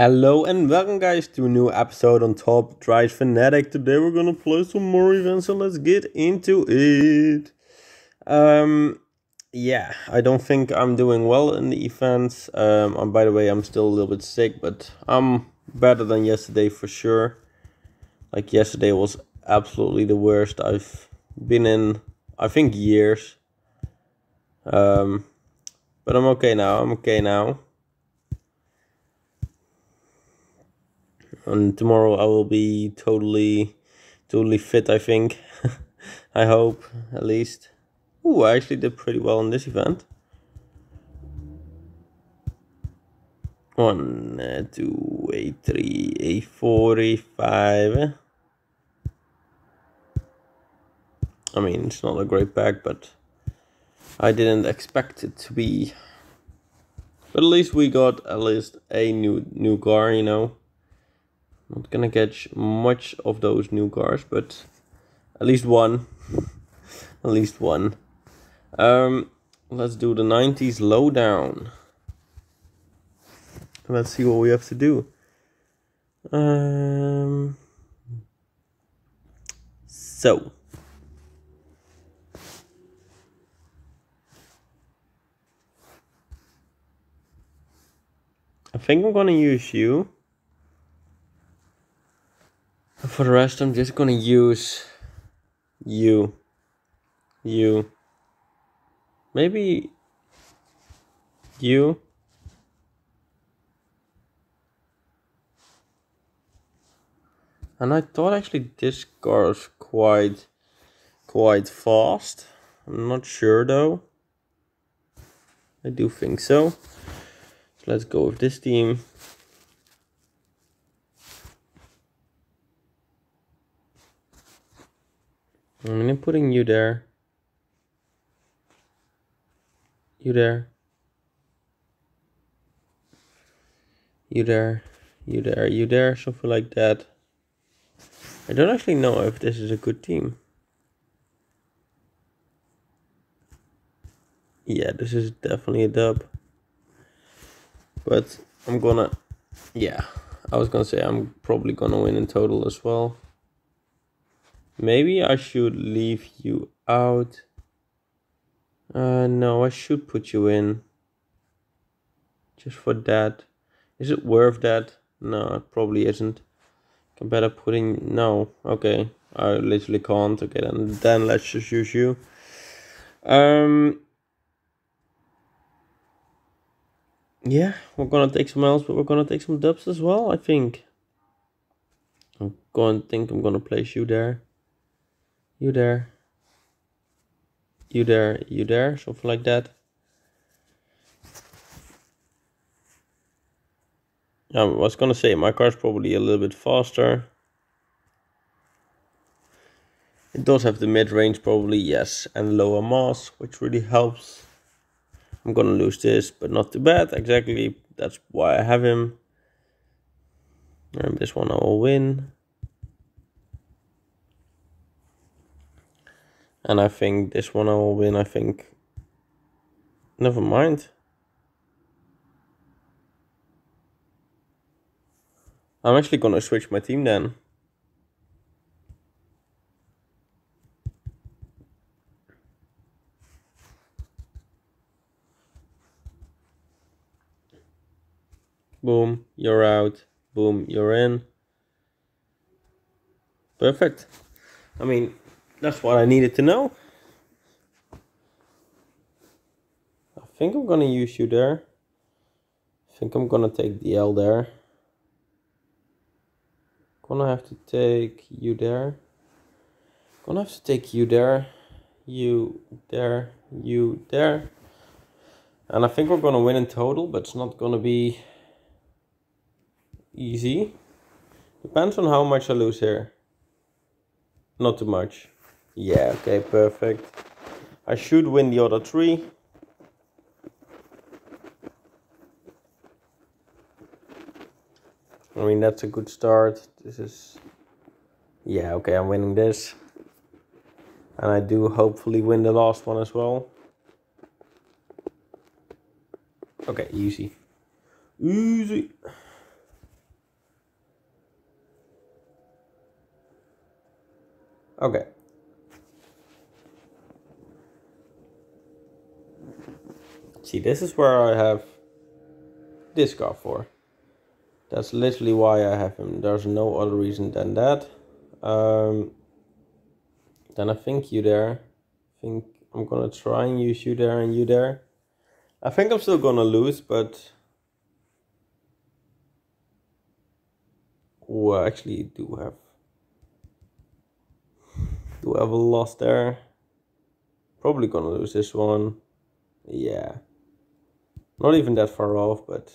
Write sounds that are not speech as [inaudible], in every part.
Hello and welcome guys to a new episode on Top Drive Fanatic. Today we're gonna play some more events, so let's get into it. Um yeah, I don't think I'm doing well in the events. Um and by the way I'm still a little bit sick, but I'm better than yesterday for sure. Like yesterday was absolutely the worst I've been in I think years. Um but I'm okay now, I'm okay now. And tomorrow I will be totally, totally fit. I think. [laughs] I hope at least. Ooh, I actually did pretty well in this event. One, uh, two, eight, three, eight, forty-five. I mean, it's not a great pack, but I didn't expect it to be. But at least we got at least a new new car, you know. Not gonna catch much of those new cars, but at least one. [laughs] at least one. Um, let's do the 90s lowdown. Let's see what we have to do. Um, so. I think I'm gonna use you. For the rest, I'm just gonna use you, you, maybe you. And I thought actually this car is quite, quite fast. I'm not sure though. I do think so. So let's go with this team. I'm gonna putting you there. You there. You there. You there. You there. Something like that. I don't actually know if this is a good team. Yeah, this is definitely a dub. But I'm gonna... Yeah, I was gonna say I'm probably gonna win in total as well. Maybe I should leave you out. Uh, no, I should put you in. Just for that. Is it worth that? No, it probably isn't. I'm better putting... No, okay. I literally can't. Okay, then, then let's just use you. Um... Yeah, we're gonna take some else, but we're gonna take some dubs as well, I think. I'm going to think I'm gonna place you there you there, you there, you there, something like that. I was gonna say my car's probably a little bit faster. It does have the mid-range probably, yes, and lower mass, which really helps. I'm gonna lose this, but not too bad. Exactly, that's why I have him. And this one I will win. And I think this one I will win, I think. Never mind. I'm actually gonna switch my team then. Boom, you're out. Boom, you're in. Perfect. I mean, that's what I needed to know. I think I'm gonna use you there. I think I'm gonna take the L there. Gonna have to take you there. Gonna have to take you there. You there. You there. And I think we're gonna win in total, but it's not gonna be easy. Depends on how much I lose here. Not too much. Yeah, okay, perfect. I should win the other three. I mean, that's a good start. This is... Yeah, okay, I'm winning this. And I do hopefully win the last one as well. Okay, easy. Easy. Okay. See, this is where I have this guy for. That's literally why I have him. There's no other reason than that. Um, then I think you there. I think I'm gonna try and use you there and you there. I think I'm still gonna lose, but I actually do have do have a loss there. Probably gonna lose this one. Yeah. Not even that far off, but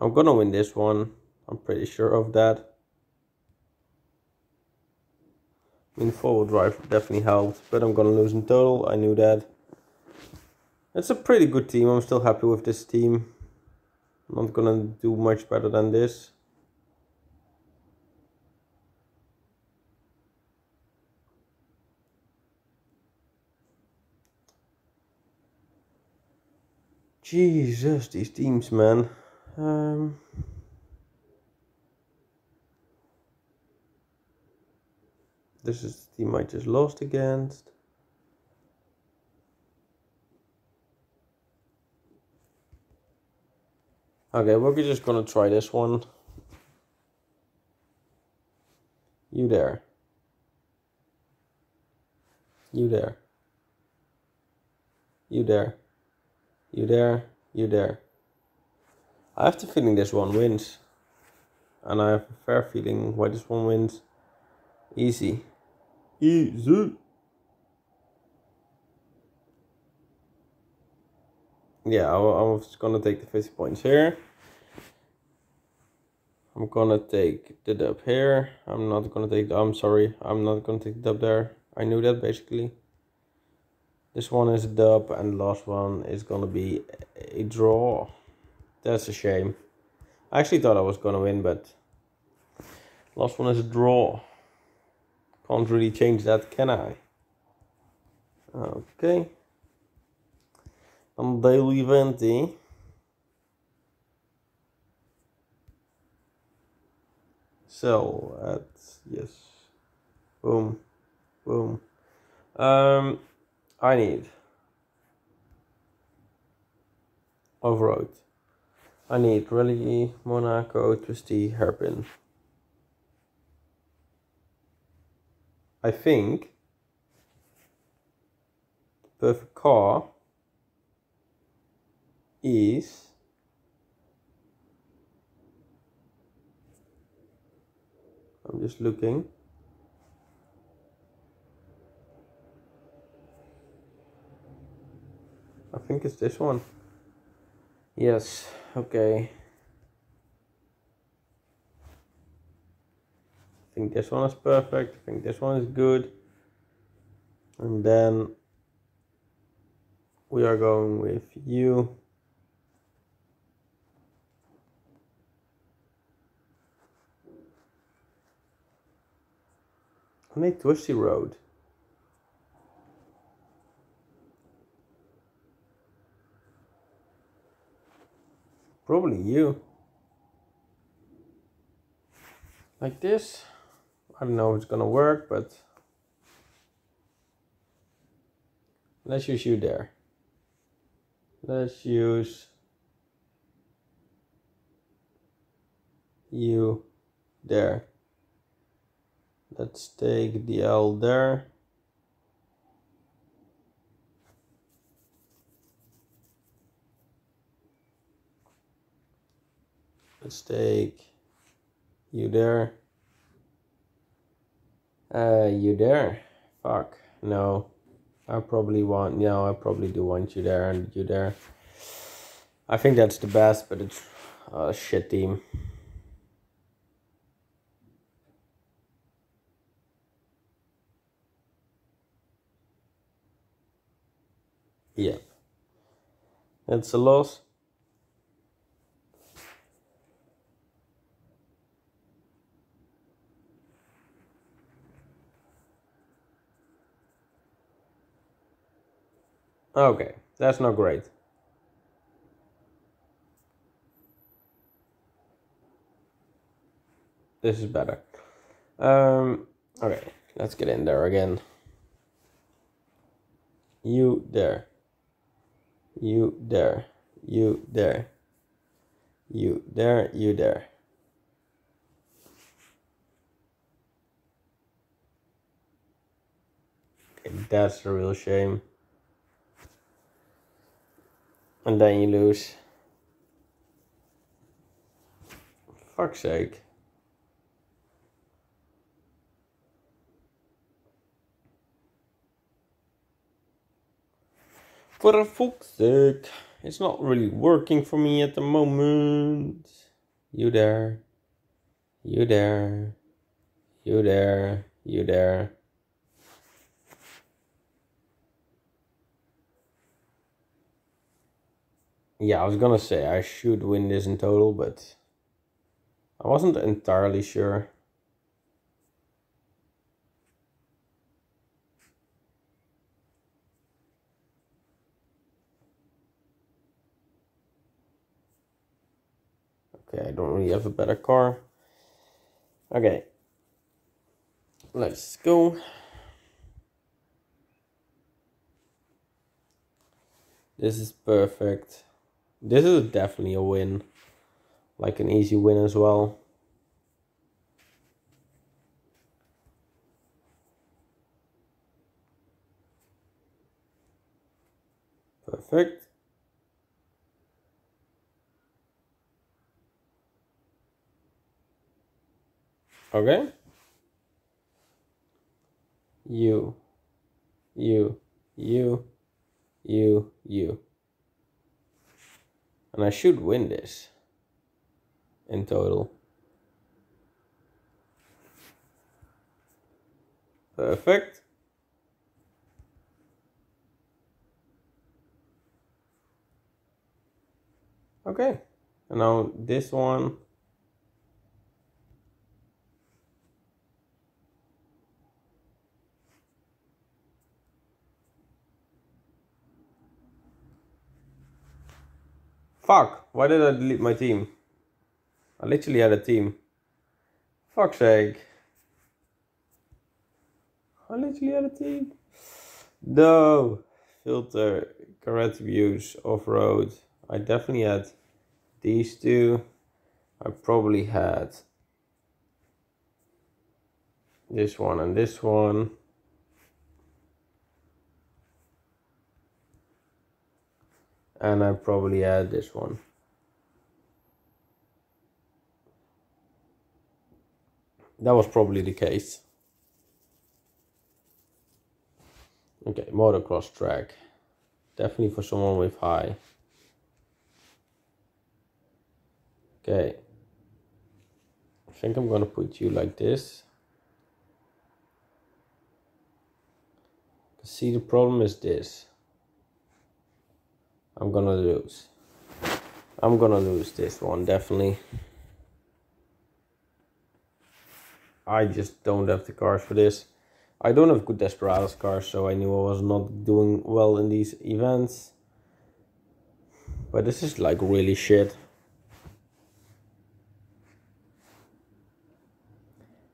I'm gonna win this one. I'm pretty sure of that. I mean, forward drive definitely helped, but I'm gonna lose in total. I knew that. It's a pretty good team. I'm still happy with this team. I'm not gonna do much better than this. Jesus, these teams, man. Um, this is the team I just lost against. Okay, we're just gonna try this one. You there. You there. You there. You there. You there. I have the feeling this one wins. And I have a fair feeling why this one wins. Easy. Easy. Yeah, I, I was gonna take the 50 points here. I'm gonna take the dub here. I'm not gonna take the, I'm sorry, I'm not gonna take the dub there. I knew that basically. This one is a dub and the last one is gonna be a draw. That's a shame. I actually thought I was gonna win, but last one is a draw. Can't really change that, can I? Okay. On daily venti. Sell at yes. Boom. Boom. Um I need overroad. I need Rally, Monaco, Twisty, Hairpin. I think perfect car is I'm just looking I think it's this one. Yes okay. I think this one is perfect. I think this one is good. And then we are going with you. On a twisty road Probably you. Like this. I don't know if it's gonna work, but let's use you there. Let's use you there. Let's take the L there. Let's take you there. Uh, you there? Fuck. No. I probably want, no, I probably do want you there and you there. I think that's the best, but it's a shit team. Yeah. That's a loss. Okay, that's not great. This is better. Um, Okay, let's get in there again. You there. You there. You there. You there. You there. Okay, that's a real shame. And then you lose. Fuck's sake. For a fuck's sake. It's not really working for me at the moment. You there. You there. You there. You there. Yeah, I was gonna say I should win this in total, but I wasn't entirely sure. Okay, I don't really have a better car. Okay. Let's go. This is perfect. This is definitely a win. Like an easy win as well. Perfect. Okay. You, you, you, you, you. And I should win this in total. Perfect. Okay. And now this one Fuck, why did I delete my team? I literally had a team. Fuck's sake. I literally had a team. No. Filter, correct views, off-road. I definitely had these two. I probably had this one and this one. And I probably add this one. That was probably the case. Okay, motocross track. Definitely for someone with high. Okay. I think I'm gonna put you like this. See, the problem is this. I'm gonna lose. I'm gonna lose this one, definitely. I just don't have the cars for this. I don't have good Desperados cars, so I knew I was not doing well in these events. But this is like really shit.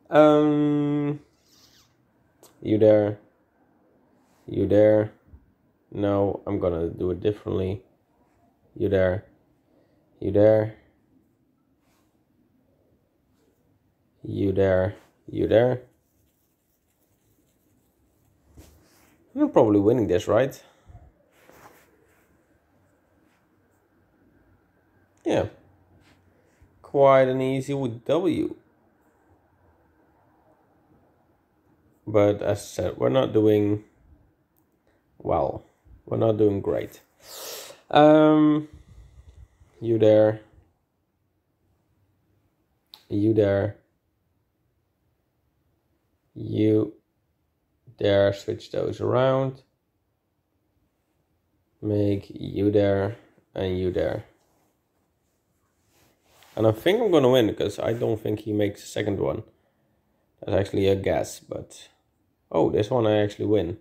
Um, you there? You there? No, I'm gonna do it differently. You there? You there? You there? You there? You're probably winning this, right? Yeah. Quite an easy with W. But as I said, we're not doing well. We're not doing great. Um, you there? You there? You there? Switch those around. Make you there and you there. And I think I'm gonna win because I don't think he makes a second one. That's actually a guess, but oh, this one I actually win.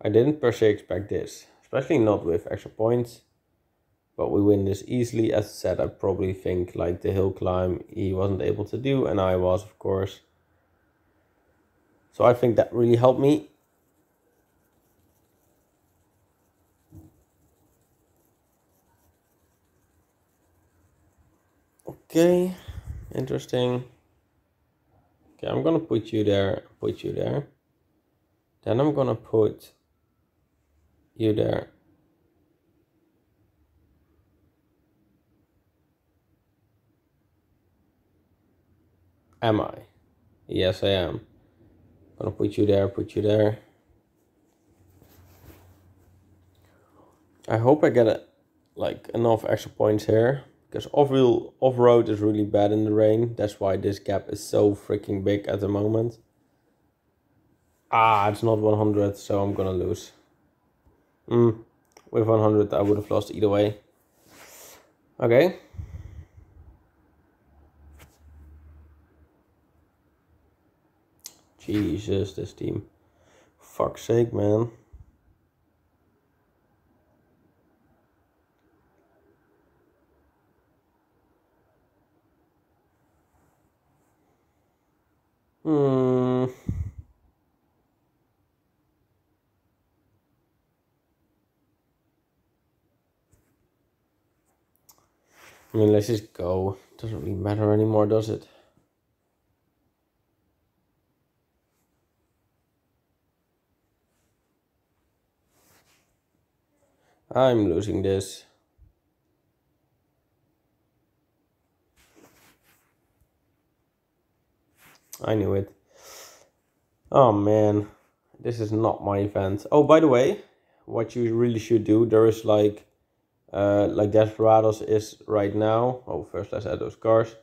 I didn't per se expect this, especially not with extra points. But we win this easily. As I said, I probably think like the hill climb he wasn't able to do, and I was, of course. So I think that really helped me. Okay, interesting. Okay, I'm gonna put you there, put you there. Then I'm gonna put you there. Am I? Yes, I am. I'm gonna put you there, put you there. I hope I get a, like enough extra points here because off wheel off road is really bad in the rain. That's why this gap is so freaking big at the moment. Ah, it's not 100, so I'm gonna lose. Mm, with 100, I would have lost either way. Okay. Jesus, this team. Fuck's sake, man. Hmm. I mean, let's just go. Doesn't really matter anymore, does it? I'm losing this. I knew it. Oh man, this is not my event. Oh, by the way, what you really should do, there is like, uh, like Desperados is right now. Oh, first let's add those cars.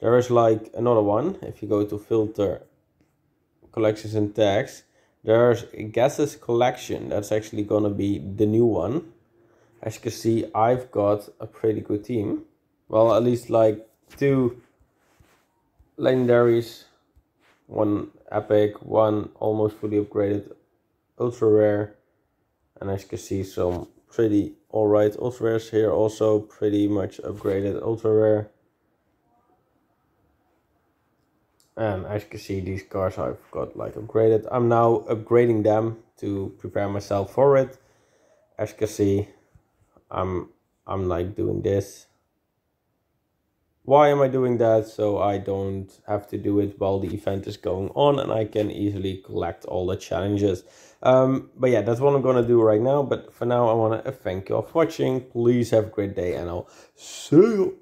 There is like another one. If you go to filter, collections and tags, there's Guesses collection. That's actually gonna be the new one as you can see, I've got a pretty good team. Well, at least like two legendaries, one epic, one almost fully upgraded ultra rare, and as you can see, some pretty alright ultra rares here, also pretty much upgraded ultra rare. And as you can see, these cars I've got like upgraded. I'm now upgrading them to prepare myself for it. As you can see, I'm I'm like doing this. Why am I doing that? So I don't have to do it while the event is going on and I can easily collect all the challenges. Um, but yeah, that's what I'm gonna do right now. But for now, I wanna thank you all for watching. Please have a great day and I'll see you.